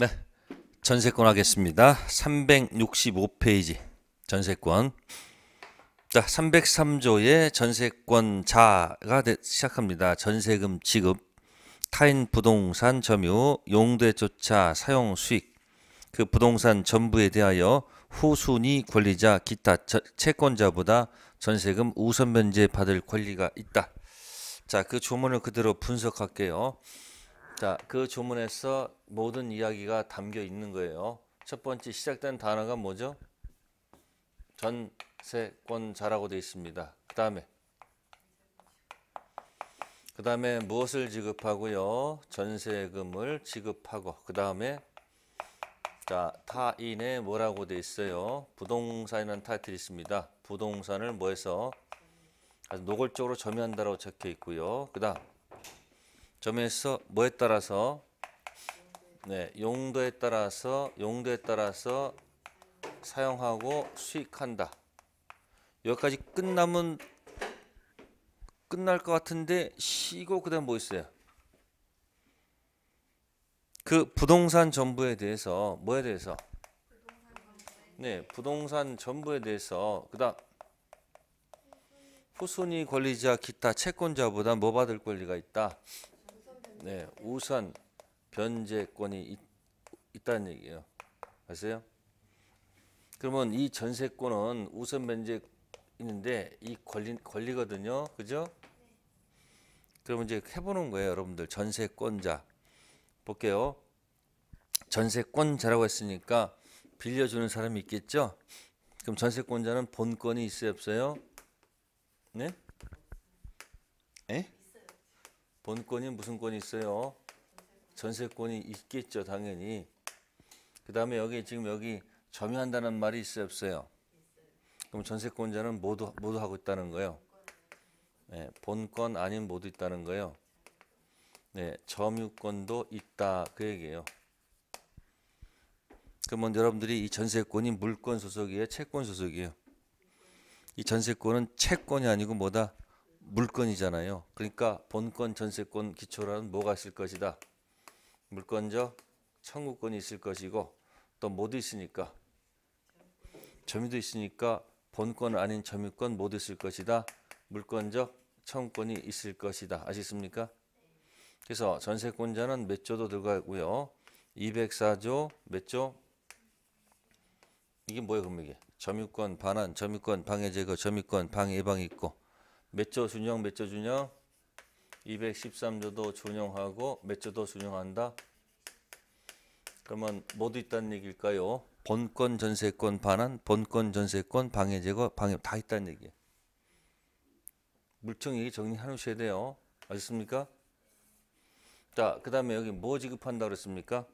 네. 전세권 하겠습니다. 365페이지 전세권. 자, 303조의 전세권 자가 되, 시작합니다. 전세금 지급, 타인 부동산 점유, 용도조차 사용 수익, 그 부동산 전부에 대하여 후순위 권리자 기타 채권자보다 전세금 우선 면제 받을 권리가 있다. 자, 그 조문을 그대로 분석할게요. 자, 그 조문에서 모든 이야기가 담겨 있는 거예요. 첫 번째 시작된 단어가 뭐죠? 전세권자라고 되어 있습니다. 그 다음에 그 다음에 무엇을 지급하고요? 전세금을 지급하고 그 다음에 자 타인의 뭐라고 되어 있어요? 부동산이라는 타이틀이 있습니다. 부동산을 뭐해서 노골적으로 점유한다라고 적혀 있고요. 그 다음 점에서 뭐에 따라서 네, 용도에 따라서 용도에 따라서 사용하고 수익한다. 여기까지 끝나면 끝날 것 같은데 쉬고 그다음 뭐 있어요? 그 부동산 전부에 대해서 뭐에 대해서? 네, 부동산 전부에 대해서 그다음 후순위 권리자 기타 채권자보다 뭐 받을 권리가 있다? 네, 우선 변제권이 있, 있다는 얘기예요. 아세요? 그러면 이 전세권은 우선 변제 있는데 이 권리 권리거든요. 그죠? 그러면 이제 해보는 거예요, 여러분들. 전세권자 볼게요. 전세권자라고 했으니까 빌려주는 사람이 있겠죠? 그럼 전세권자는 본권이 있어요, 없어요? 네? 에? 본권이 무슨 권이 있어요? 전세권이 있겠죠, 당연히. 그 다음에 여기 지금 여기 점유한다는 말이 있어요, 없어요? 그럼 전세권자는 모두 모두 하고 있다는 거예요. 네, 본권 아닌 모두 있다는 거예요. 네, 점유권도 있다 그 얘기예요. 그러면 여러분들이 이 전세권이 물권 소속이에요, 채권 소속이에요. 이 전세권은 채권이 아니고 뭐다 물권이잖아요. 그러니까 본권 전세권 기초라는 뭐가 있을 것이다. 물권적 청구권이 있을 것이고 또 모두 있으니까 점유도 있으니까 본권 아닌 점유권 모두 있을 것이다. 물권적 청구권이 있을 것이다. 아시겠습니까? 그래서 전세권자는 몇 조도 들어가고요. 204조 몇 조? 이게 뭐예요, 그럼 이게? 점유권 반환, 점유권 방해 제거, 점유권 방해 예방이 있고 몇조 준용, 몇 조 준용? 213조도 준용하고 몇 조도 준용한다? 그러면 모두 있다는 얘기일까요? 본권 전세권 반환, 본권 전세권 방해 제거, 방해 다 있다는 얘기예요. 물청 얘기 정리해 놓으셔야 돼요. 아셨습니까? 자, 그 다음에 여기 뭐 지급한다 그랬습니까?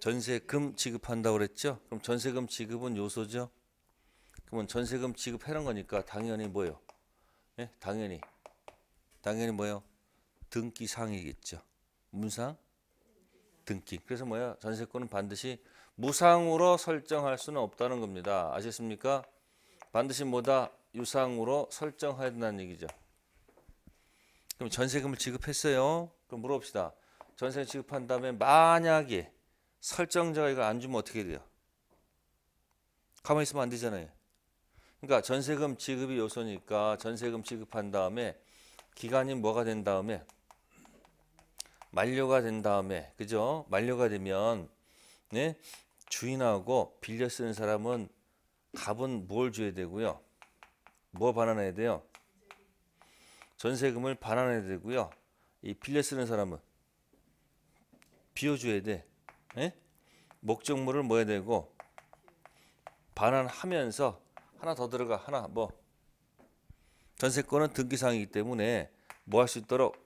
전세금 지급한다고 그랬죠? 그럼 전세금 지급은 요소죠? 그러면 전세금 지급해놓은 거니까 당연히 뭐요? 예? 당연히 당연히 뭐요? 등기상이겠죠. 문상? 등기. 그래서 뭐야? 전세권은 반드시 무상으로 설정할 수는 없다는 겁니다. 아셨습니까? 반드시 뭐다? 유상으로 설정해야 된다는 얘기죠. 그럼 전세금을 지급했어요. 그럼 물어봅시다. 전세 지급한 다음에 만약에 설정자가 이걸 안 주면 어떻게 돼요? 가만히 있으면 안 되잖아요. 그러니까 전세금 지급이 요소니까 전세금 지급한 다음에 기간이 뭐가 된 다음에 만료가 된 다음에 그죠? 만료가 되면 네? 주인하고 빌려 쓰는 사람은 값은 뭘 줘야 되고요? 뭐 반환해야 돼요? 전세금을 반환해야 되고요. 이 빌려 쓰는 사람은 비워줘야 돼. 예? 목적물을 뭐 해야 되고 반환하면서 하나 더 들어가 하나 뭐 전세권은 등기상이기 때문에 뭐 할 수 있도록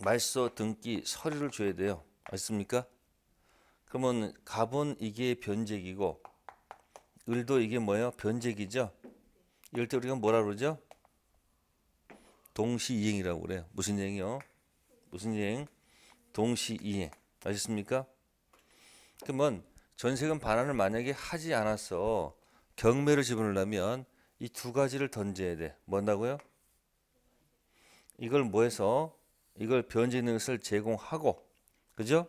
말소 등기 서류를 줘야 돼요. 아십니까? 그러면 갑은 이게 변제기고 을도 이게 뭐예요? 변제기죠. 이럴 때 우리가 뭐라 그러죠? 동시이행이라고 그래요. 무슨 이행이요? 무슨 이행? 동시이행. 아셨습니까? 그러면 전세금 반환을 만약에 하지 않았어 경매를 집어넣으려면 이 두 가지를 던져야 돼. 뭔다고요? 이걸 뭐해서 이걸 변제 능력을 제공하고 그죠?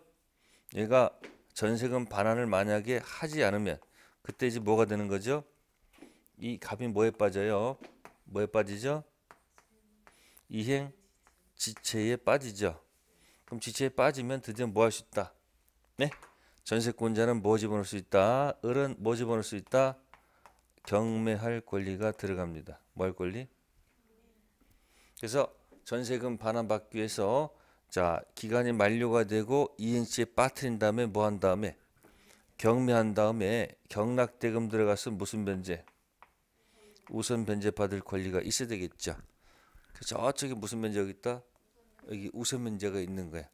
얘가 전세금 반환을 만약에 하지 않으면 그때 이제 뭐가 되는 거죠? 이 값이 뭐에 빠져요? 뭐에 빠지죠? 이행 지체에 빠지죠. 그럼 지체에 빠지면 드디어 뭐 할 수 있다? 네? 전세권자는 뭐 집어넣을 수 있다? 을은 뭐 집어넣을 수 있다? 경매할 권리가 들어갑니다. 뭐 할 권리? 그래서 전세금 반환 받기 위해서 자 기간이 만료가 되고 이행시에 빠뜨린 다음에 뭐 한 다음에 경매한 다음에 경락대금 들어가서 무슨 변제? 우선 변제 받을 권리가 있어야 되겠죠. 그래서 저쪽에 무슨 변제가 있다? 여기 우선 변제가 있는 거야.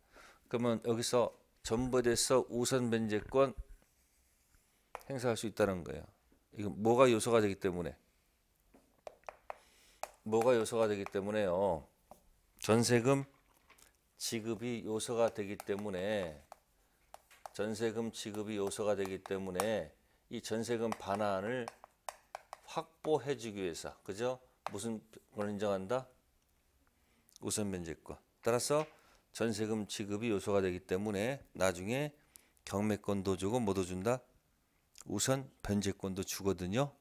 그러면 여기서 전부돼서 우선 변제권 행사할 수 있다는 거예요. 이거 뭐가 요소가 되기 때문에 뭐가 요소가 되기 때문에요. 전세금 지급이 요소가 되기 때문에 전세금 지급이 요소가 되기 때문에 이 전세금 반환을 확보해 주기 위해서 그죠? 무슨 걸 인정한다? 우선 변제권. 따라서 전세금 지급이 요소가 되기 때문에 나중에 경매권도 주고 뭐도 준다? 우선 변제권도 주거든요.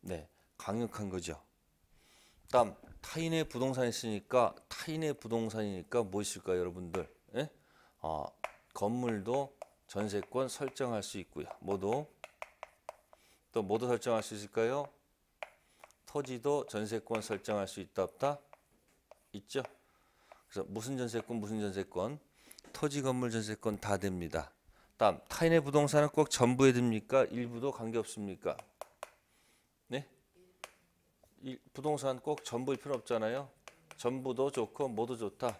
네, 강력한 거죠. 다음 타인의 부동산 있으니까 타인의 부동산이니까 뭐 있을까요, 여러분들? 예? 아, 건물도 전세권 설정할 수 있고요. 뭐도 또 뭐도 설정할 수 있을까요? 토지도 전세권 설정할 수 있다 없다? 있죠. 그래서 무슨 전세권 무슨 전세권 토지 건물 전세권 다 됩니다. 다음 타인의 부동산은 꼭 전부에 됩니까? 일부도 관계없습니까? 네? 이 부동산 꼭 전부일 필요 없잖아요. 전부도 좋고 모두 좋다.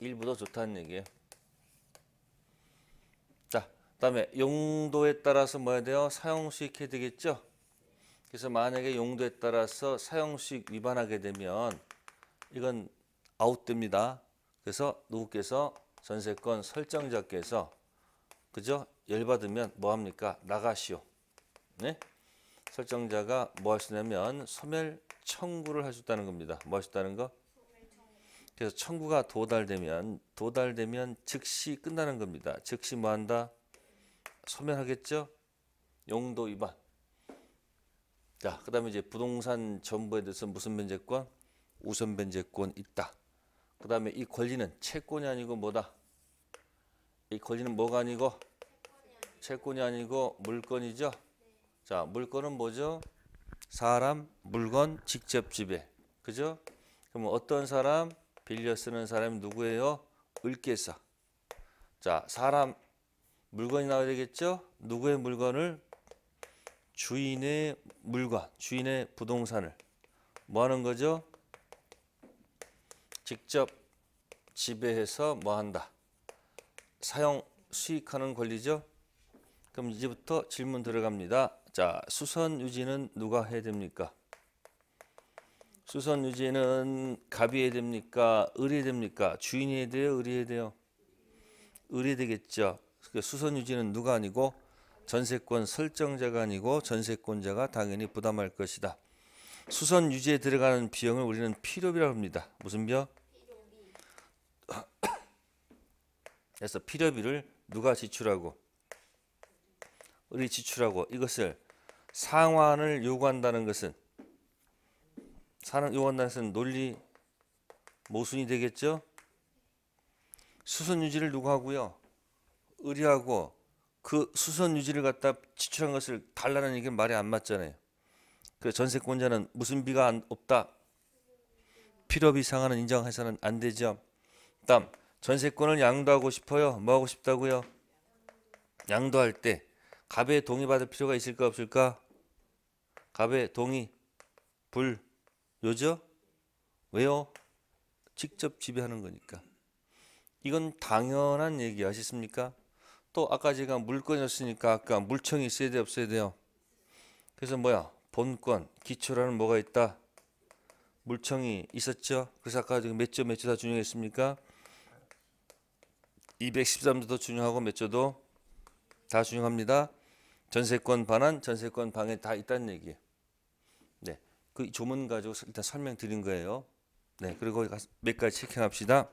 일부도 좋다는 얘기예요. 자, 그다음에 용도에 따라서 뭐 해야 돼요? 사용수익 해야 되겠죠? 그래서 만약에 용도에 따라서 사용수익 위반하게 되면 이건 아웃됩니다. 그래서 누구께서 전세권 설정자께서 그죠? 열받으면 뭐 합니까? 나가시오. 네? 설정자가 뭐 있냐면 소멸 청구를 있다는 겁니다. 뭐 있다는 거? 그래서 청구가 도달되면 도달되면 즉시 끝나는 겁니다. 즉시 뭐 한다? 소멸하겠죠? 용도 위반. 자, 그다음에 이제 부동산 전부에 대해서 무슨 변제권? 우선 변제권 있다. 그다음에 이 권리는 채권이 아니고 뭐다? 이 권리는 뭐가 아니고 채권이 아니고 물건이죠. 자, 물건은 뭐죠? 사람, 물건, 직접 지배. 그죠? 그럼 어떤 사람 빌려 쓰는 사람이 누구예요? 을께서. 자, 사람 물건이 나와야 되겠죠? 누구의 물건을 주인의 물건, 주인의 부동산을 뭐 하는 거죠? 직접 지배해서 뭐 한다? 사용 수익하는 권리죠. 그럼 이제부터 질문 들어갑니다. 자, 수선 유지는 누가 해야 됩니까? 수선 유지는 갑이 해야 됩니까? 을이 해야 됩니까? 주인이 해야 돼요? 을이 해야 돼요? 을이 되겠죠. 그러니까 수선 유지는 누가 아니고 전세권 설정자가 아니고 전세권자가 당연히 부담할 것이다. 수선 유지에 들어가는 비용을 우리는 필요비라고 합니다. 무슨 비용? 그래서 필요비를 누가 지출하고 을이 지출하고 이것을 상환을 요구한다는 것은 사는 요구한다는 것은 논리 모순이 되겠죠? 수선 유지를 누가 하고요? 을이 하고 그 수선 유지를 갖다 지출한 것을 달라는 얘기는 말이 안 맞잖아요. 그 전세권자는 무슨 비가 안, 없다. 필요비 상한은 인정해서는 안 되죠. 다음 전세권을 양도하고 싶어요. 뭐 하고 싶다고요? 양도할 때 갑의 동의 받을 필요가 있을까 없을까? 갑의 동의 불 요죠? 왜요? 직접 지배하는 거니까. 이건 당연한 얘기 아시습니까? 또 아까 제가 물건이었으니까 아까 물청이 있어야 돼 없어야 돼요? 그래서 뭐야? 본권, 기초라는 뭐가 있다? 물청이 있었죠? 그래서 아까 몇조몇조다 준용했습니까? 213도 더 준용하고 몇 조도 다 준용합니다. 전세권 반환, 전세권 방해 다 있다는 얘기예요. 네, 그 조문 가지고 일단 설명드린 거예요. 네, 그리고 몇 가지 체킹합시다.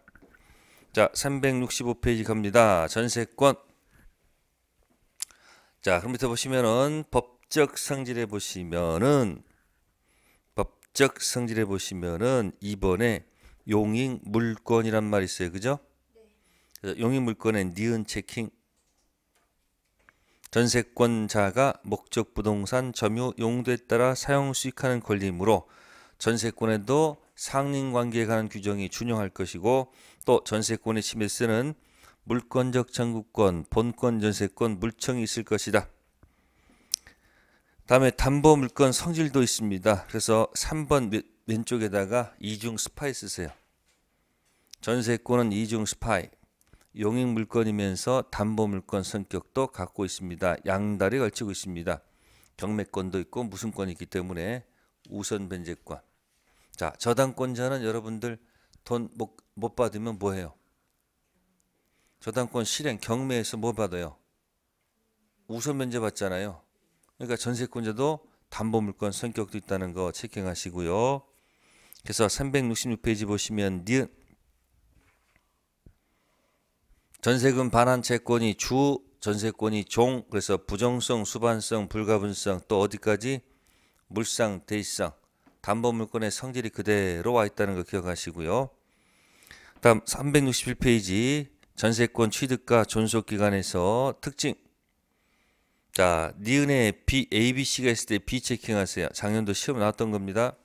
자, 365페이지 갑니다. 전세권. 자, 그럼 밑에 보시면은 법적 성질에 보시면은 법적 성질에 보시면은 2번에 용익 물권이란 말이 있어요. 그죠? 물권의 니은 체킹 전세권자가 목적 부동산 점유 용도에 따라 사용 수익하는 권리이므로 전세권에도 상린 관계에 관한 규정이 준용할 것이고 또 전세권의 침해세는 물권적 청구권, 본권 전세권, 물청이 있을 것이다. 다음에 담보 물권 성질도 있습니다. 그래서 3번 왼쪽에다가 이중 스파이 쓰세요. 전세권은 이중 스파이, 용익 물건이면서 담보 물건 성격도 갖고 있습니다. 양다리 걸치고 있습니다. 경매권도 있고 무슨권이 있기 때문에 우선 변제권. 자, 저당권자는 여러분들 돈 못 받으면 뭐 해요? 저당권 실행 경매에서 뭐 받아요? 우선 변제 받잖아요. 그러니까 전세권자도 담보 물건 성격도 있다는 거 체킹하시고요. 그래서 366페이지 보시면 니은 전세금 반환 채권이 주 전세권이 종 그래서 부정성, 수반성, 불가분성 또 어디까지 물상, 대시성 담보 물건의 성질이 그대로 와 있다는 거 기억하시고요. 다음 361페이지 전세권 취득과 존속 기간에서 특징 자, 니은에 B, A, B, C가 있을 때 B 체킹하세요. 작년도 시험 나왔던 겁니다.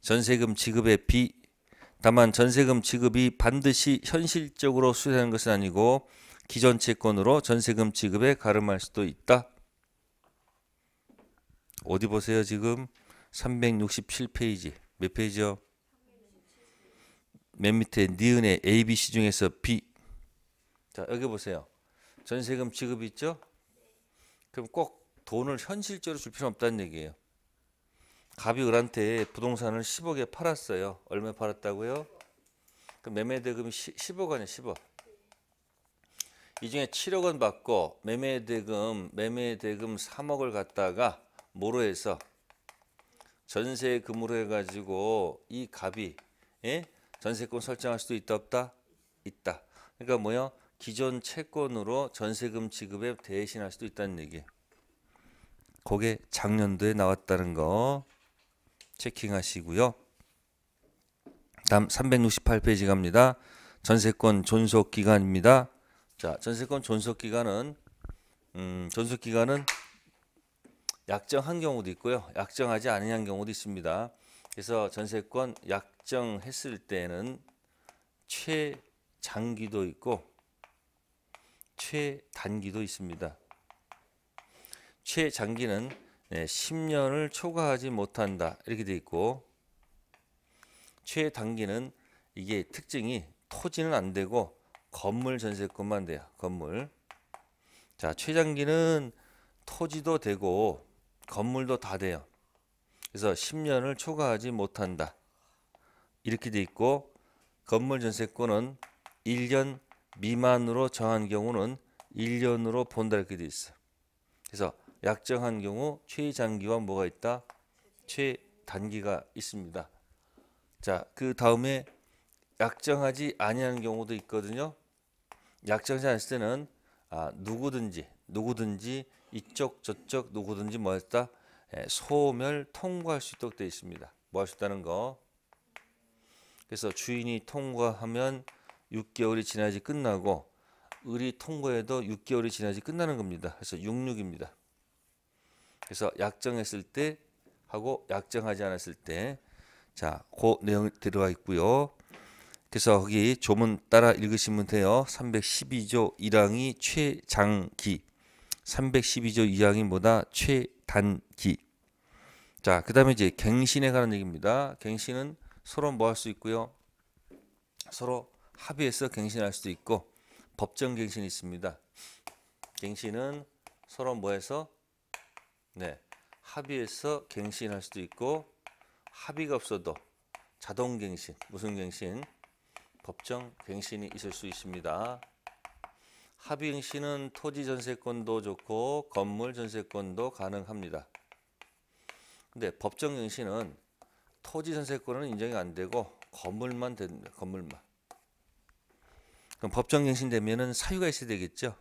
전세금 지급의 B 다만 전세금 지급이 반드시 현실적으로 수행하는 것은 아니고 기존 채권으로 전세금 지급에 가름할 수도 있다. 어디 보세요 지금 367페이지 몇 페이지요? 맨 밑에 니은의 A, B, C 중에서 B 자 여기 보세요 전세금 지급 있죠? 그럼 꼭 돈을 현실적으로 줄 필요는 없다는 얘기예요 갑이 을한테 부동산을 10억에 팔았어요. 얼마 팔았다고요? 그 매매 대금이 10억 원이에요. 10억. 이 중에 7억 원 받고 매매 대금 매매 대금 3억을 갖다가 뭐로 해서 전세금으로 해가지고 이 갑이 예? 전세권 설정할 수도 있다 없다 있다. 그러니까 뭐요? 기존 채권으로 전세금 지급에 대신할 수도 있다는 얘기. 그게 작년도에 나왔다는 거 체킹하시고요. 다음 368페이지 갑니다. 전세권 존속 기간입니다. 자, 전세권 존속 기간은 음, 존속 기간은 약정한 경우도 있고요. 약정하지 않은 경우도 있습니다. 그래서 전세권 약정했을 때는 최장기도 있고 최단기도 있습니다. 최장기는 네, 10년을 초과하지 못한다 이렇게 돼 있고 최단기는 이게 특징이 토지는 안 되고 건물 전세권만 돼요. 건물. 자, 최장기는 토지도 되고 건물도 다 돼요. 그래서 10년을 초과하지 못한다. 이렇게 돼 있고 건물 전세권은 1년 미만으로 정한 경우는 1년으로 본다 이렇게 돼 있어. 그래서 약정한 경우 최장기와 뭐가 있다? 최단기가 있습니다. 자, 그 다음에 약정하지 아니하는 경우도 있거든요. 약정하지 않을 때는 아, 누구든지 누구든지 이쪽 저쪽 누구든지 뭐 했다? 예, 소멸 통과할 수 있도록 되어 있습니다. 뭐 할 수 있다는 거. 그래서 주인이 통과하면 6개월이 지나지 끝나고 을이 통과해도 6개월이 지나지 끝나는 겁니다. 그래서 66입니다. 그래서 약정했을 때 하고 약정하지 않았을 때 자, 그 내용 들어가 있고요. 그래서 거기 조문 따라 읽으시면 돼요. 312조 1항이 최장기 312조 2항이 뭐다? 최단기 자, 그 다음에 이제 갱신에 관한 얘기입니다. 갱신은 서로 뭐 할 수 있고요. 서로 합의해서 갱신할 수도 있고 법정 갱신이 있습니다. 갱신은 서로 뭐해서 네, 합의해서 갱신할 수도 있고 합의가 없어도 자동 갱신, 무슨 갱신? 법정 갱신이 있을 수 있습니다. 합의 갱신은 토지 전세권도 좋고 건물 전세권도 가능합니다. 근데 법정 갱신은 토지 전세권은 인정이 안 되고 건물만 됩니다. 건물만. 그럼 법정 갱신 되면은 사유가 있어야 되겠죠.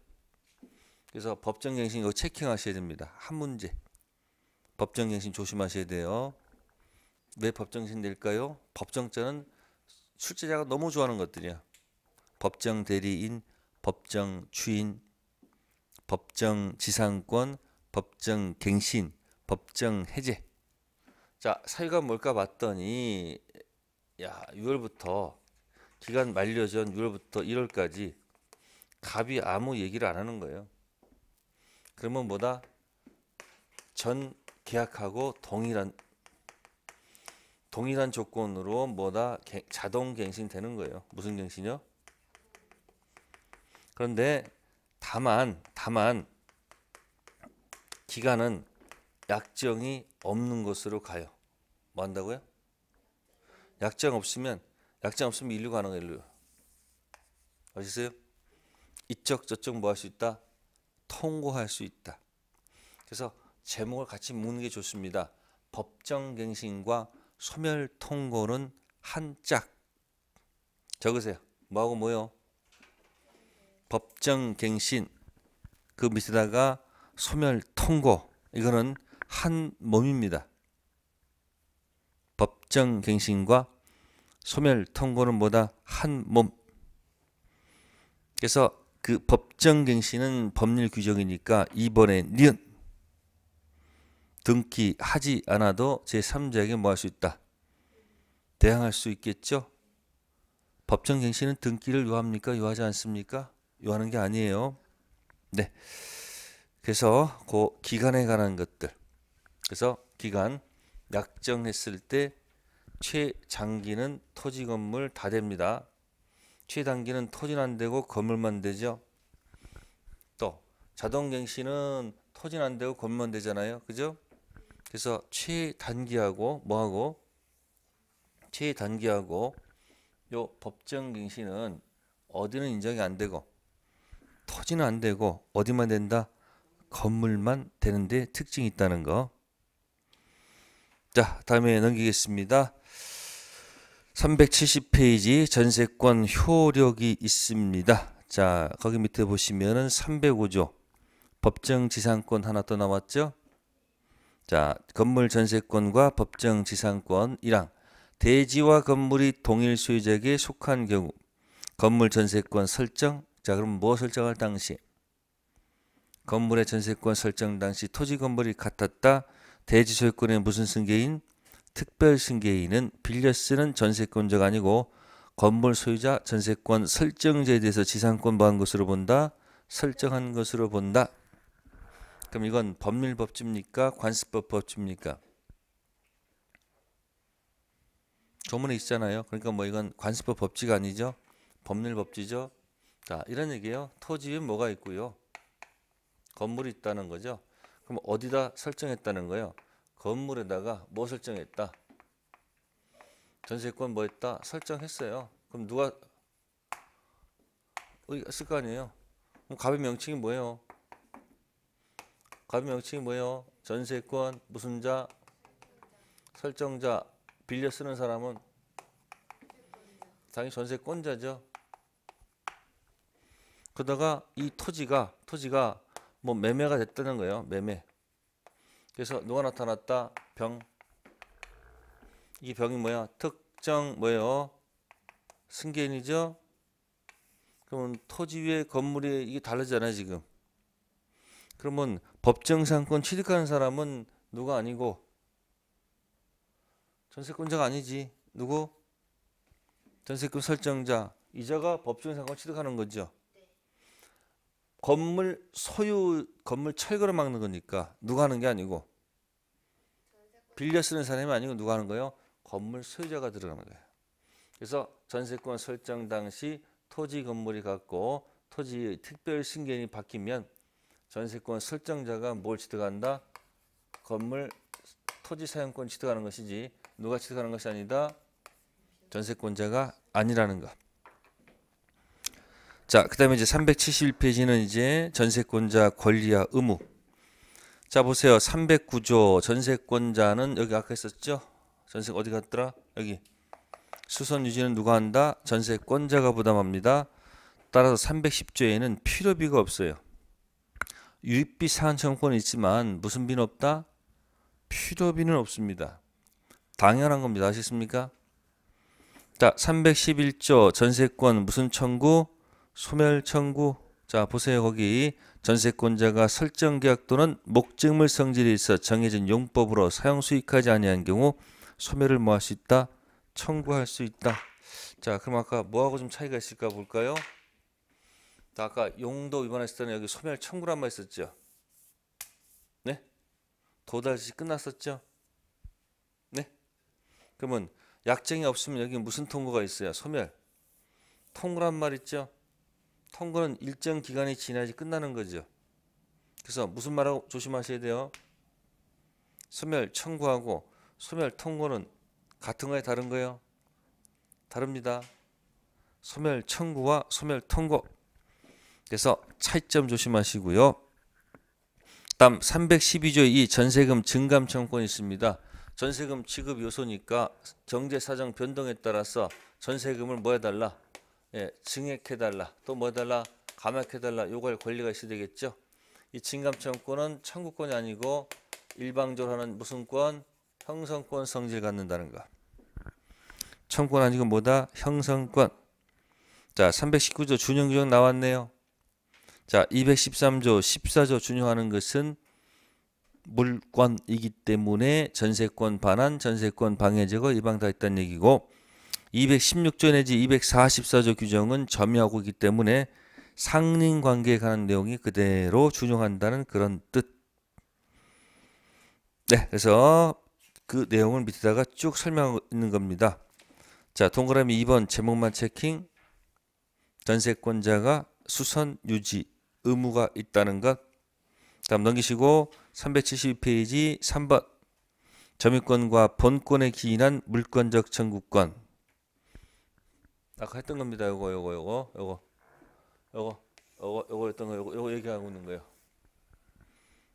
그래서 법정 갱신 이거 체킹하셔야 됩니다. 한 문제. 법정갱신 조심하셔야 돼요. 왜 법정갱신 될까요? 법정자는 출제자가 너무 좋아하는 것들이야. 법정 대리인, 법정 주인, 법정 지상권, 법정 갱신, 법정 해제. 자, 사유가 뭘까 봤더니 야, 6월부터 기간 만료 전 6월부터 1월까지 갑이 아무 얘기를 안 하는 거예요. 그러면 뭐다? 전 계약하고 동일한 동일한 조건으로 뭐다 개- 자동 갱신 되는 거예요. 무슨 갱신이요? 그런데 다만 다만 기간은 약정이 없는 것으로 가요. 뭐 한다고요? 약정 없으면 약정 없으면 일류 거예요. 일류. 아시세요? 이쪽 저쪽 뭐 할 수 있다? 통고할 수 있다. 그래서 제목을 같이 묻는 게 좋습니다. 법정갱신과 소멸통고는 한 짝. 적으세요. 뭐하고 뭐요? 법정갱신 그 밑에다가 소멸통고 이거는 한 몸입니다. 법정갱신과 소멸통고는 뭐다? 한 몸. 그래서 그 법정갱신은 법률 규정이니까 이번에 니은 등기하지 않아도 제3자에게 뭐 할 수 있다? 대항할 수 있겠죠? 법정갱신은 등기를 요합니까? 요하지 않습니까? 요하는 게 아니에요. 네. 그래서 그 기간에 관한 것들. 그래서 기간 약정했을 때 최장기는 토지 건물 다 됩니다. 최단기는 토지는 안 되고 건물만 되죠. 또 자동갱신은 토지는 안 되고 건물만 되잖아요. 그죠? 그래서 최단기하고 뭐하고 최단기하고 요 법정갱신은 어디는 인정이 안 되고 토지는 안 되고 어디만 된다? 건물만 되는데 특징이 있다는 거. 자, 다음에 넘기겠습니다. 370페이지 전세권 효력이 있습니다. 자, 거기 밑에 보시면은 305조 법정 지상권 하나 또 나왔죠? 자, 건물 전세권과 법정 지상권 1항 대지와 건물이 동일 소유자에게 속한 경우 건물 전세권 설정 자, 그럼 뭐 설정할 당시 건물의 전세권 설정 당시 토지 건물이 같았다. 대지 소유권의 무슨 승계인? 특별 승계인은 빌려 쓰는 전세권자가 아니고 건물 소유자 전세권 설정제에 대해서 지상권 뭐한 것으로 본다? 설정한 것으로 본다. 그럼 이건 법률 법칙입니까? 관습법 법칙입니까? 조문에 있잖아요. 그러니까 뭐 이건 관습법 법칙 아니죠? 법률 법칙이죠. 자, 이런 얘기예요. 토지에 뭐가 있고요. 건물이 있다는 거죠. 그럼 어디다 설정했다는 거예요? 건물에다가 뭐 설정했다? 전세권 뭐 했다? 설정했어요. 그럼 누가 어디 있을 거 아니에요? 그럼 갑의 명칭이 뭐예요? 갑의 명칭이 뭐예요? 전세권 무슨 자 설정자 빌려 쓰는 사람은 당연히 전세권자죠. 그러다가 이 토지가 토지가 뭐 매매가 됐다는 거예요. 매매. 그래서 누가 나타났다? 병. 이 병이 뭐야? 특정 뭐예요? 승계인이죠. 그러면 토지 위에 건물이 이게 다르잖아요, 지금. 그러면 법정상권 취득하는 사람은 누가 아니고 전세권자가 아니지. 누구? 전세권 설정자. 이자가 법정상권 취득하는 거죠. 건물 소유 건물 철거를 막는 거니까 누가 하는 게 아니고 빌려 쓰는 사람이 아니고 누가 하는 거예요? 건물 소유자가 들어가는 거예요. 그래서 전세권 설정 당시 토지 건물이 갖고 토지 특별 승계인이 바뀌면 전세권 설정자가 뭘 취득한다? 건물 토지 사용권 취득하는 것이지 누가 취득하는 것이 아니다. 전세권자가 아니라는 것. 자, 그다음에 이제 371페이지는 이제 전세권자 권리와 의무. 자, 보세요. 309조 전세권자는 여기 아까 있었죠? 전세 어디 갔더라? 여기. 수선 유지는 누가 한다? 전세권자가 부담합니다. 따라서 310조에는 필요비가 없어요. 유입비 상한 청구권은 있지만 무슨 비는 없다? 필요비는 없습니다. 당연한 겁니다. 아시겠습니까? 자, 311조 전세권 무슨 청구? 소멸 청구. 자, 보세요. 거기 전세권자가 설정 계약 또는 목적물 성질이 있어 정해진 용법으로 사용 수익하지 아니한 경우 소멸을 뭐 할 수 있다? 청구할 수 있다. 자, 그럼 아까 뭐하고 좀 차이가 있을까 볼까요? 자, 아까 용도 위반했을 때는 여기 소멸 청구란 말 있었죠? 네? 도달시 끝났었죠? 네? 그러면 약정이 없으면 여기 무슨 통고가 있어요? 소멸. 통고란 말 있죠? 통고는 일정 기간이 지나야지 끝나는 거죠. 그래서 무슨 말하고 조심하셔야 돼요? 소멸 청구하고 소멸 통고는 같은 거에 다른 거예요? 다릅니다. 소멸 청구와 소멸 통고. 그래서 차이점 조심하시고요. 다음 312조 이 전세금 증감 청구권이 있습니다. 전세금 지급 요소니까 경제 사정 변동에 따라서 전세금을 뭐 해달라? 예, 증액해달라. 또 뭐 해달라? 감액해달라. 요구할 권리가 있어야 되겠죠. 이 증감 청구권은 청구권이 아니고 일방적으로 하는 무슨 권? 형성권 성질 갖는다는 거. 청구권 아니고 뭐다? 형성권. 자, 319조 준용 규정 나왔네요. 자, 213조 14조 준용하는 것은 물권이기 때문에 전세권 반환, 전세권 방해 제거 이방 다 있다는 얘기고 216조 내지 244조 규정은 점유하고 있기 때문에 상린 관계에 관한 내용이 그대로 준용한다는 그런 뜻. 네, 그래서 그 내용을 밑에다가 쭉 설명하고 있는 겁니다. 자, 동그라미 2번 제목만 체킹. 전세권자가 수선 유지 의무가 있다는 것. 다음 넘기시고 372페이지 3번 점유권과 본권에 기인한 물권적 청구권 아까 했던 겁니다. 요거 요거 요거 요거 요거 요거 요거 했던 거 요거 요거 얘기하고 있는 거예요.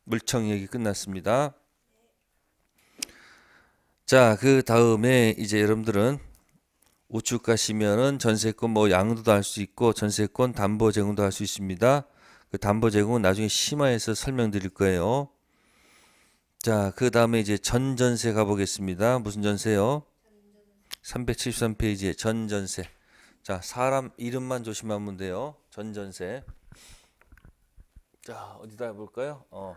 물청 얘기 끝났습니다. 자, 그 다음에 이제 여러분들은 우측 가시면은 전세권 뭐 양도도 할 수 있고 전세권 담보 제공도 할 수 있습니다. 그 담보 제공은 나중에 심화해서 설명드릴 거예요. 자, 그 다음에 이제 전전세 가보겠습니다. 무슨 전세요? 373페이지에 전전세. 자, 사람 이름만 조심하면 돼요. 전전세. 자, 어디다 해볼까요? 어,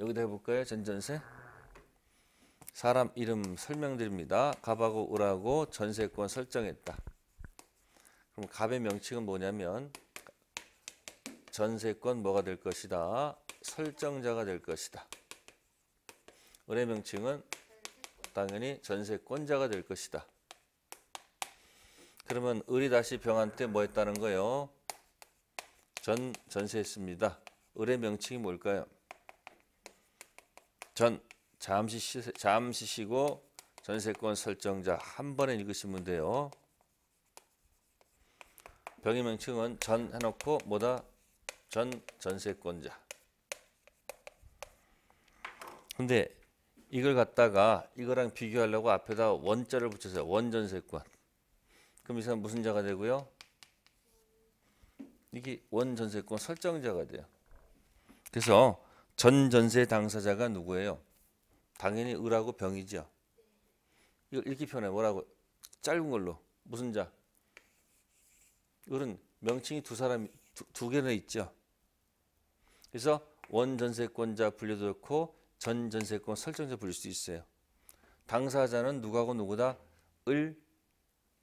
여기다 해볼까요? 전전세. 사람 이름 설명드립니다. 갑하고 을하고 전세권 설정했다. 그럼 갑의 명칭은 뭐냐면 전세권 뭐가 될 것이다. 설정자가 될 것이다. 을의 명칭은 당연히 전세권자가 될 것이다. 그러면 을이 다시 병한테 뭐 했다는 거예요? 전 전세했습니다. 을의 명칭이 뭘까요? 전 잠시 쉬, 잠시 쉬고 전세권 설정자 한 번에 읽으시면 돼요. 병의 명칭은 전 해놓고 뭐다? 전 전세권자. 근데 이걸 갖다가 이거랑 비교하려고 앞에다 원자를 붙여서 원전세권. 그럼 이 사람 무슨 자가 되고요? 이게 원전세권 설정자가 돼요. 그래서 전전세 당사자가 누구예요? 당연히 을하고 병이죠. 이걸 읽기 편해. 뭐라고? 짧은 걸로. 무슨 자? 을은 명칭이 두 사람 두, 두 개나 있죠. 그래서 원전세권자 분류도 좋고 전전세권 설정자 불릴 수 있어요. 당사자는 누구하고 누구다? 을,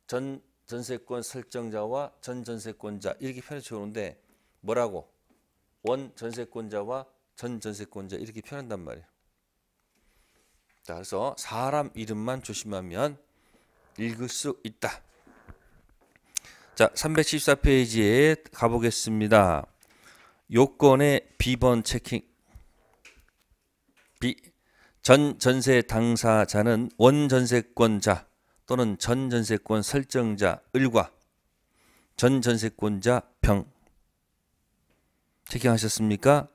전 전세권 설정자와 전전세권자 이렇게 편해 좋은데 뭐라고? 원 전세권자와 전 전세권자 이렇게 표현한단 말이에요. 자, 그래서 사람 이름만 조심하면 읽을 수 있다. 자, 314페이지에 가보겠습니다. 요건의 비번 체킹. 비, 전 전세 당사자는 원 전세권자 또는 전 전세권 설정자 을과 전 전세권자 병 체킹하셨습니까?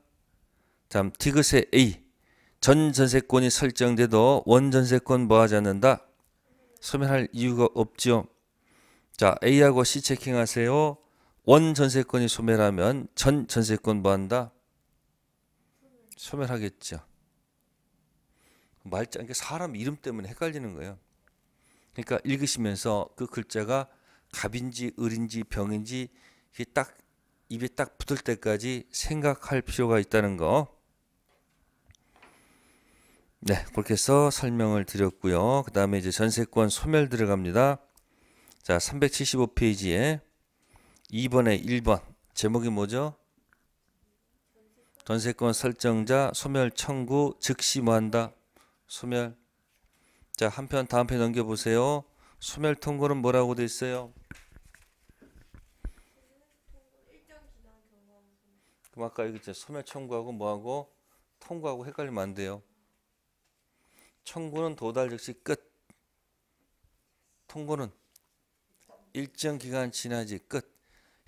다음 티그세 A 전 전세권이 설정돼도 원 전세권 뭐하지 않는다? 소멸할 이유가 없죠. 자 A하고 C 체킹하세요. 원 전세권이 소멸하면 전 전세권 뭐 한다? 소멸하겠죠. 말자 이게 사람 이름 때문에 헷갈리는 거예요. 그러니까 읽으시면서 그 글자가 갑인지 을인지 병인지 이게 딱 입에 딱 붙을 때까지 생각할 필요가 있다는 거. 네, 그렇게 해서 설명을 드렸고요. 그 다음에 이제 전세권 소멸 들어갑니다. 자, 375페이지에 2번에 1번 제목이 뭐죠? 전세권 설정자 소멸 청구 즉시 뭐한다? 소멸. 자, 한편 다음 편 넘겨 보세요. 소멸 통고는 뭐라고 돼 있어요? 그럼 아까 여기 있죠. 소멸 청구하고 뭐하고 통고하고 헷갈리면 안 돼요. 청구는 도달 즉시 끝. 통고는 일정 기간 지나지 끝.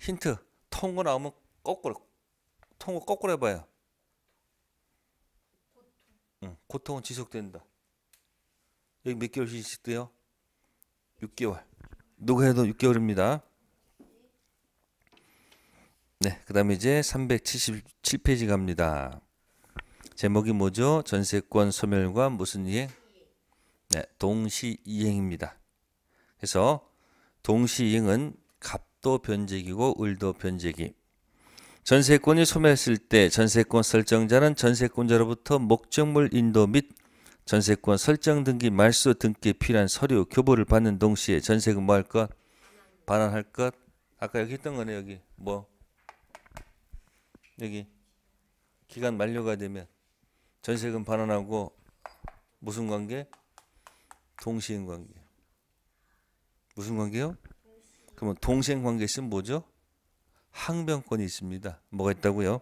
힌트. 통고 나오면 거꾸로 통고 거꾸로 해봐요. 응, 고통은 지속된다. 여기 몇 개월씩 돼요? 6개월. 누가 해도 6개월입니다. 네, 그 다음에 이제 377페이지 갑니다. 제목이 뭐죠? 전세권 소멸과 무슨 이행? 네, 동시이행입니다. 그래서 동시이행은 갑도 변제기고 을도 변제기. 전세권이 소멸했을 때 전세권 설정자는 전세권자로부터 목적물 인도 및 전세권 설정 등기 말소 등기에 필요한 서류 교부를 받는 동시에 전세금 뭐 할 것? 반환할 것? 아까 여기 있던 거네 여기 뭐 여기 기간 만료가 되면 전세금 반환하고 무슨 관계? 동시행 관계. 무슨 관계요? 그러면 동시행 관계 있으면 뭐죠? 항변권이 있습니다. 뭐가 있다고요?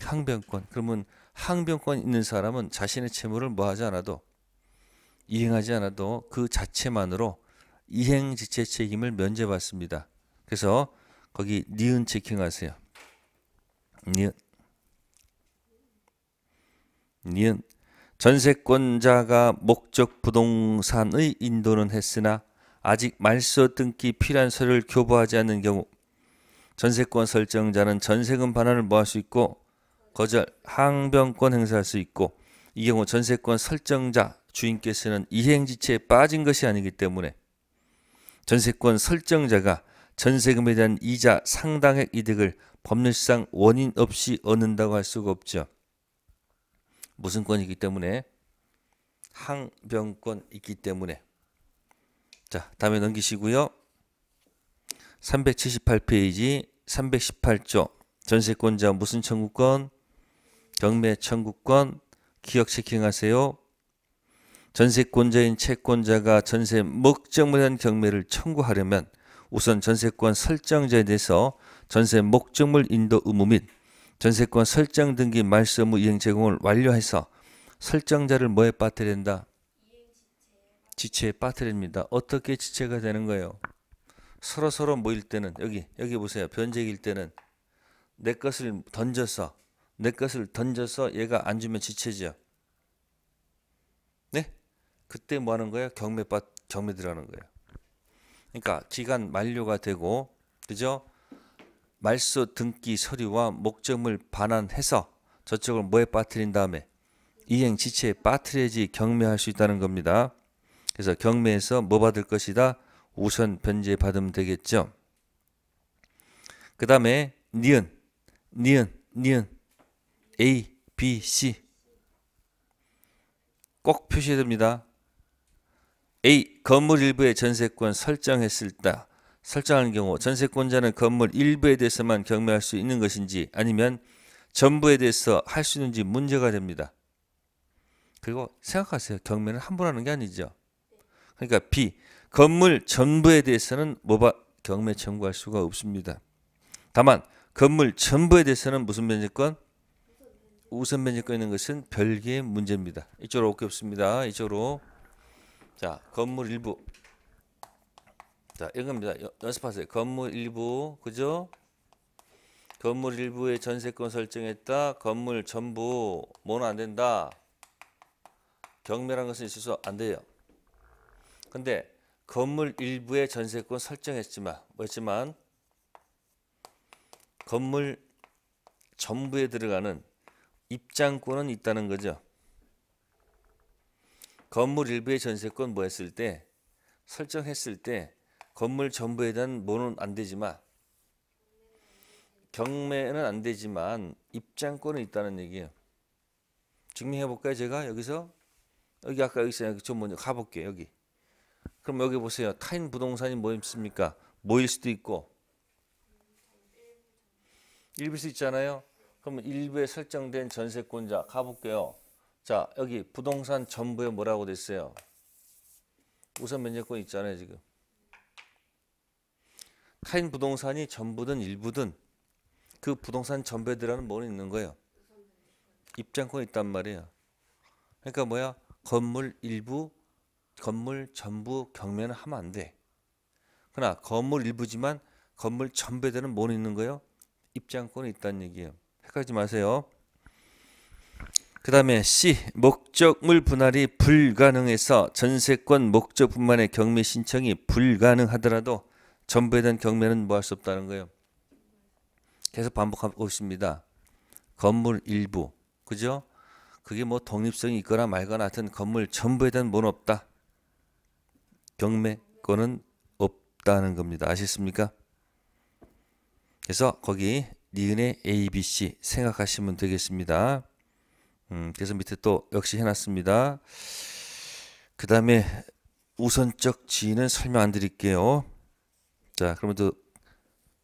항변권. 그러면 항변권 있는 사람은 자신의 채무를 뭐 하지 않아도 이행하지 않아도 그 자체만으로 이행지체 책임을 면제받습니다. 그래서 거기 니은 체킹하세요. 니은 니은 전세권자가 목적 부동산의 인도는 했으나 아직 말소 등기 필요한 서류를 교부하지 않는 경우 전세권 설정자는 전세금 반환을 뭐할수 있고 거절 항변권 행사할 수 있고 이 경우 전세권 설정자 주인께서는 이행지체에 빠진 것이 아니기 때문에 전세권 설정자가 전세금에 대한 이자 상당액 이득을 법률상 원인 없이 얻는다고 할 수가 없죠. 무슨 권이기 때문에 항변권 있기 때문에 자 다음에 넘기시고요. 378페이지 318조 전세권자 무슨 청구권 경매 청구권 기억 체킹하세요. 전세권자인 채권자가 전세 목적물에 대한 경매를 청구하려면 우선 전세권 설정자에 대해서 전세 목적물 인도 의무 및 전세권 설정 등기 말소 의무 이행 제공을 완료해서 설정자를 뭐에 빠뜨려야 된다? 지체에 빠뜨립니다. 어떻게 지체가 되는 거예요? 서로 서로 모일 때는 여기 여기 보세요. 변제일 때는 내 것을 던져서 내 것을 던져서 얘가 안 주면 지체죠. 네? 그때 뭐 하는 거예요? 경매 빠 경매 들어가는 거예요. 그러니까 기간 만료가 되고 그죠? 말소 등기 서류와 목적물 반환해서 저쪽을 뭐에 빠뜨린 다음에 이행 지체에 빠뜨려야지 경매할 수 있다는 겁니다. 그래서 경매에서 뭐 받을 것이다? 우선 변제 받으면 되겠죠. 그 다음에 니은, 니은, 니은, A, B, C 꼭 표시해야 됩니다. A. 건물 일부의 전세권 설정했을 때 설정하는 경우 전세권자는 건물 일부에 대해서만 경매할 수 있는 것인지 아니면 전부에 대해서 할 수 있는지 문제가 됩니다. 그리고 생각하세요. 경매는 함부로 하는 게 아니죠. 그러니까 B. 건물 전부에 대해서는 뭐바 경매 청구할 수가 없습니다. 다만 건물 전부에 대해서는 무슨 변제권? 우선 변제권 있는 것은 별개의 문제입니다. 이쪽으로 올게 없습니다. 이쪽으로 자 건물 일부 자 이겁니다. 연습하세요. 건물 일부 그죠? 건물 일부의 전세권 설정했다. 건물 전부 뭐는 안 된다. 경매란 것은 있어서 안 돼요. 근데 건물 일부의 전세권 설정했지만 뭐지만 건물 전부에 들어가는 입장권은 있다는 거죠. 건물 일부의 전세권 뭐 했을 때 설정했을 때 건물 전부에 대한 뭐는 안 되지만 경매는 안 되지만 입장권은 있다는 얘기예요. 증명해 볼까요? 제가 여기서 여기 아까 여기 있어요. 좀 먼저 가볼게요. 여기. 그럼 여기 보세요. 타인 부동산이 뭐 있습니까? 모일 수도 있고 일부일 수 있잖아요. 그러면 일부에 설정된 전세권자 가볼게요. 자 여기 부동산 전부에 뭐라고 됐어요? 우선 면제권 있잖아요 지금. 타인 부동산이 전부든 일부든 그 부동산 전부에 들어가는 뭐는 있는 거예요. 입장권이 있단 말이에요. 그러니까 뭐야? 건물 일부, 건물 전부 경매는 하면 안 돼. 그러나 건물 일부지만 건물 전부에 대한 뭐는 있는 거예요? 입장권이 있다는 얘기예요. 헷갈리지 마세요. 그 다음에 C 목적물 분할이 불가능해서 전세권 목적분만의 경매 신청이 불가능하더라도 전부에 대한 경매는 뭐 할 수 없다는 거예요. 계속 반복하고 있습니다. 건물 일부 그죠? 그게 뭐 독립성이 있거나 말거나 하여튼 건물 전부에 대한 뭐는 없다. 경매권은 없다는 겁니다. 아셨습니까? 그래서 거기 니은의 A, B, C 생각하시면 되겠습니다. 음, 그래서 밑에 또 역시 해놨습니다. 그 다음에 우선적 지위는 설명 안 드릴게요. 자, 그러면 또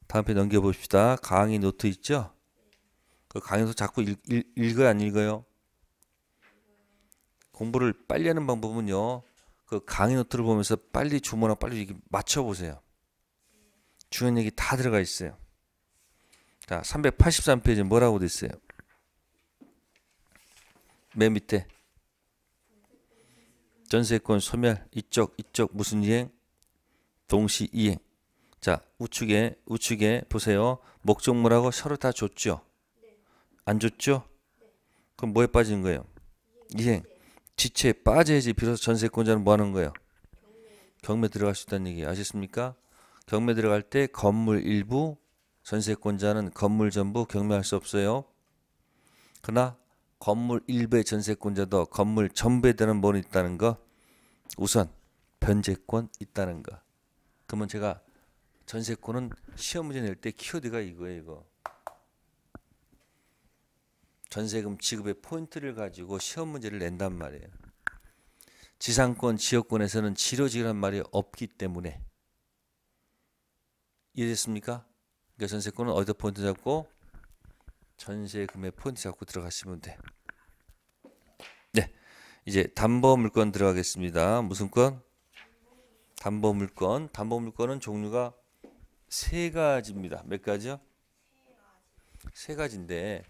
다음 편 넘겨봅시다. 강의 노트 있죠? 그 강의도 자꾸 읽, 읽, 읽어요, 안 읽어요? 공부를 빨리 하는 방법은요. 그 강의 노트를 보면서 빨리 주문하고 빨리 맞춰보세요. 중요한 얘기 다 들어가 있어요. 자, 383페이지 뭐라고 돼 있어요? 맨 밑에. 전세권 소멸 이쪽 이쪽 무슨 이행? 동시 이행. 자 우측에 우측에 보세요. 목적물하고 서로 다 줬죠? 안 줬죠? 그럼 뭐에 빠지는 거예요? 이행 지체에 빠져야지 비로소 전세권자는 뭐 하는 거예요? 경매 들어갈 수 있다는 얘기 아셨습니까? 경매 들어갈 때 건물 일부 전세권자는 건물 전부 경매할 수 없어요. 그러나 건물 일부의 전세권자도 건물 전부에 대한 뭐는 있다는 거? 우선 변제권 있다는 거. 그러면 제가 전세권은 시험 문제 낼 때 키워드가 이거예요 이거 전세금 지급의 포인트를 가지고 시험 문제를 낸단 말이에요 지상권 지역권에서는 지로지란 말이 없기 때문에 이해됐습니까? 그러니까 전세권은 어디다 포인트 잡고 전세금의 포인트 잡고 들어가시면 돼. 네, 이제 담보 물건 들어가겠습니다. 무슨 건? 담보 물건. 담보 물건은 종류가 세 가지입니다. 몇 가지요? 세 가지인데,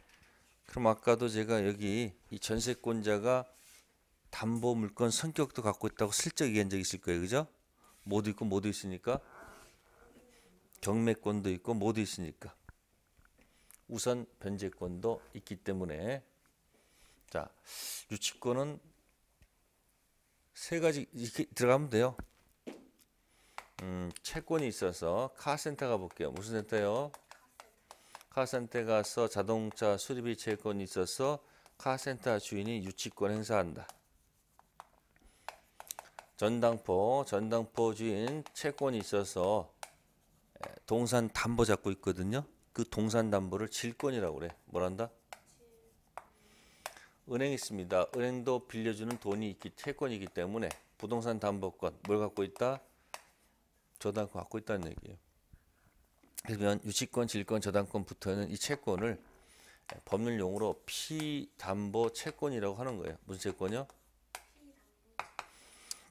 그럼 아까도 제가 여기 이 전세권자가 담보 물건 성격도 갖고 있다고 슬쩍 얘기한 적 있을 거예요, 그죠? 모두 있고 모두 있으니까 경매권도 있고 모두 있으니까. 우선 변제권도 있기 때문에 자 유치권은 세 가지 이렇게 들어가면 돼요. 음, 채권이 있어서 카센터 가볼게요. 무슨 센터요? 카센터 가서 자동차 수리비 채권이 있어서 카센터 주인이 유치권 행사한다. 전당포, 전당포 주인 채권이 있어서 동산 담보 잡고 있거든요. 그 동산 담보를 질권이라고 그래. 뭐란다? 은행 있습니다. 은행도 빌려주는 돈이 있기 채권이기 때문에 부동산 담보권 뭘 갖고 있다? 저당권 갖고 있다는 얘기예요. 그러면 유치권, 질권, 저당권 붙어있는 이 채권을 법률 용어로 피담보 채권이라고 하는 거예요. 무슨 채권이요?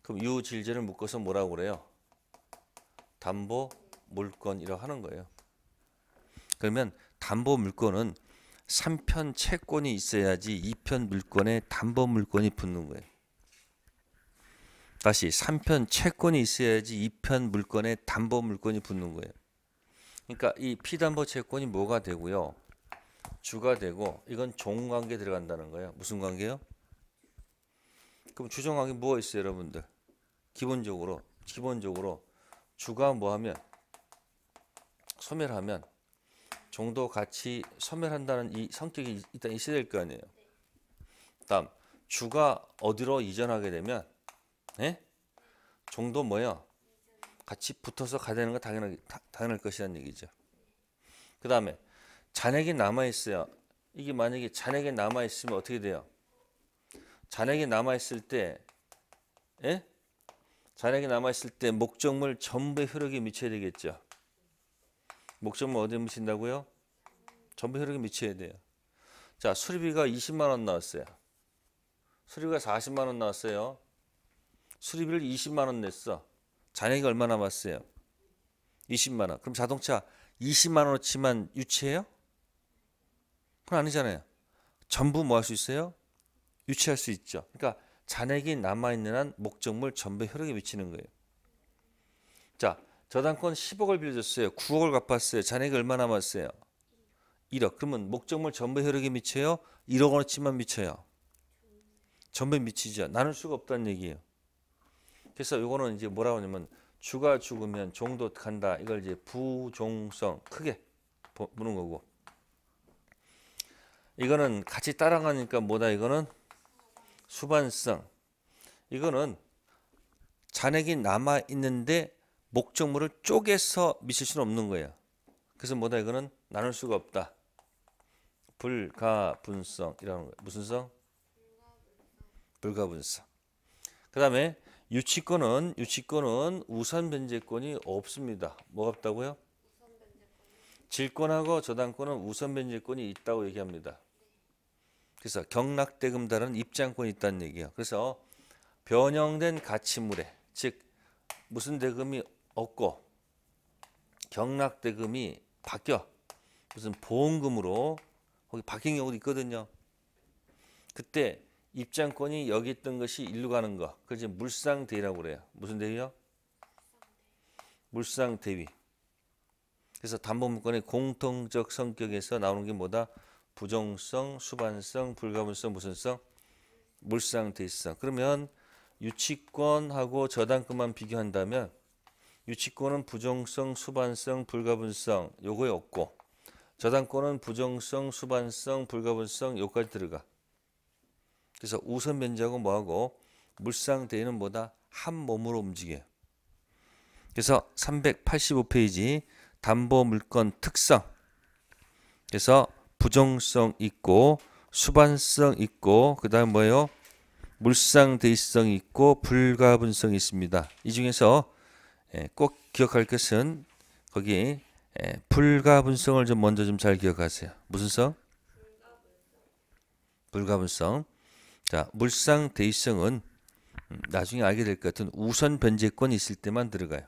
그럼 유질제를 묶어서 뭐라고 그래요? 담보 물건이라고 하는 거예요. 그러면 담보 물건은 3편 채권이 있어야지 2편 물건에 담보 물건이 붙는 거예요. 다시 3편 채권이 있어야지 2편 물건에 담보 물건이 붙는 거예요. 그러니까 이 피담보 채권이 뭐가 되고요. 주가 되고 이건 종관계 들어간다는 거예요. 무슨 관계요? 그럼 주종관계 뭐가 있어요, 여러분들? 기본적으로 기본적으로 주가 뭐 하면 소멸하면 종도 같이 소멸한다는 이 성격이 일단 있어야 될 거 아니에요. 다음 주가 어디로 이전하게 되면 예? 종도 뭐야? 같이 붙어서 가야 되는 거 당연하게 다- 당연할 것이라는 얘기죠. 그 다음에 잔액이 남아 있어요. 이게 만약에 잔액이 남아 있으면 어떻게 돼요? 잔액이 남아 있을 때, 예? 잔액이 남아 있을 때 목적물 전부의 효력이 미쳐야 되겠죠. 목적물 어디에 미친다고요? 전부 효력이 미쳐야 돼요. 자, 수리비가 20만 원 나왔어요. 수리비가 40만 원 나왔어요. 수리비를 20만 원 냈어. 잔액이 얼마 남았어요? 20만 원. 그럼 자동차 20만 원어치만 유치해요? 그건 아니잖아요. 전부 뭐 할 수 있어요? 유치할 수 있죠. 그러니까 잔액이 남아 있는 한 목적물 전부에 효력이 미치는 거예요. 자, 저당권 10억을 빌려줬어요. 9억을 갚았어요. 잔액이 얼마 남았어요? 1억. 그러면 목적물 전부에 효력이 미쳐요? 1억 원어치만 미쳐요. 전부에 미치죠. 나눌 수가 없다는 얘기예요. 그래서 요거는 이제 뭐라고 하냐면 주가 죽으면 종도 간다. 이걸 이제 부종성 크게 보- 보는 거고. 이거는 같이 따라가니까 뭐다 이거는 수반성. 이거는 잔액이 남아 있는데 목적물을 쪼개서 미칠 수는 없는 거예요. 그래서 뭐다 이거는 나눌 수가 없다. 불가분성이라는 거예요. 무슨 성? 불가분성. 그 다음에 유치권은 유치권은 우선 변제권이 없습니다. 뭐가 없다고요? 질권하고 저당권은 우선 변제권이 있다고 얘기합니다. 그래서 경락대금 다른 입장권이 있다는 얘기예요. 그래서 변형된 가치물에 즉 무슨 대금이 없고 경락대금이 바뀌어 무슨 보험금으로 거기 바뀐 경우도 있거든요. 그때 입장권이 여기 있던 것이 일로 가는 거. 이제 물상대위라고 그래요. 무슨 대위요? 물상대위. 그래서 담보물권의 공통적 성격에서 나오는 게 뭐다? 부정성, 수반성, 불가분성, 무슨 성? 물상대위성. 그러면 유치권하고 저당권만 비교한다면 유치권은 부정성, 수반성, 불가분성 요거에 없고 저당권은 부정성, 수반성, 불가분성 요까지 들어가. 그래서 우선 변제하고 뭐하고 물상대위는 뭐다? 한 몸으로 움직여요. 그래서 385페이지 담보물권 특성. 그래서 부정성 있고 수반성 있고 그다음 뭐예요? 물상대위성 있고 불가분성이 있습니다. 이 중에서 예, 꼭 기억할 것은 거기 예, 불가분성을 좀 먼저 좀 잘 기억하세요. 무슨 성? 불가분성. 자, 물상대위성은 음, 나중에 알게 될 것 같은 우선 변제권이 있을 때만 들어가요.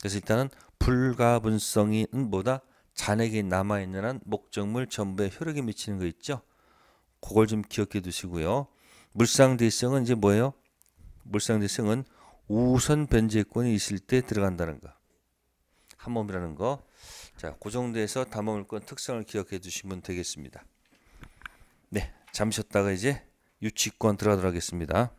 그래서 일단은 불가분성이 뭐다? 잔액이 남아있는 한 목적물 전부에 효력이 미치는 거 있죠? 그걸 좀 기억해 두시고요. 물상대성은 이제 뭐예요? 물상대성은 우선 변제권이 있을 때 들어간다는 거. 한 몸이라는 거. 자, 그 정도에서 담보물권 특성을 기억해 두시면 되겠습니다. 네, 잠시 쉬었다가 이제 유치권 들어가도록 하겠습니다.